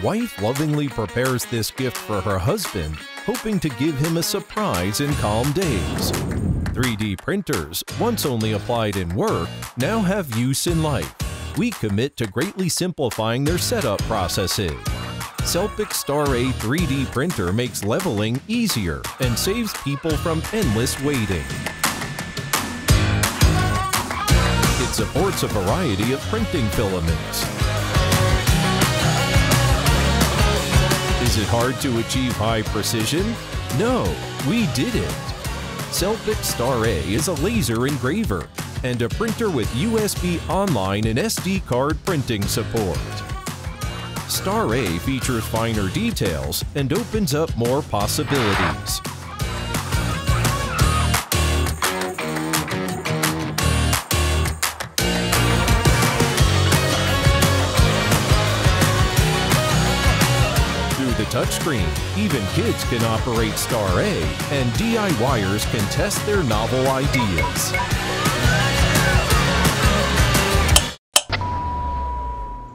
wife lovingly prepares this gift for her husband, hoping to give him a surprise in calm days. 3D printers, once only applied in work, now have use in life. We commit to greatly simplifying their setup processes. Selpic Star A 3D printer makes leveling easier and saves people from endless waiting. It supports a variety of printing filaments. Is it hard to achieve high precision? No, we did it. Selpic Star A is a laser engraver and a printer with USB online and SD card printing support. Star A features finer details and opens up more possibilities. Touchscreen, even kids can operate Star A, and DIYers can test their novel ideas.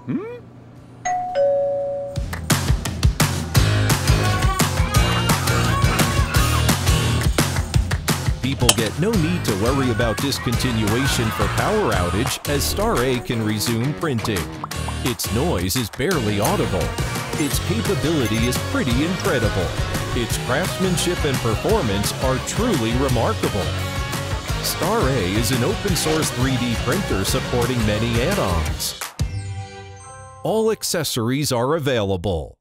Hmm? People get no need to worry about discontinuation for power outage as Star A can resume printing. Its noise is barely audible. Its capability is pretty incredible. Its craftsmanship and performance are truly remarkable. Star A is an open source 3D printer supporting many add-ons. All accessories are available.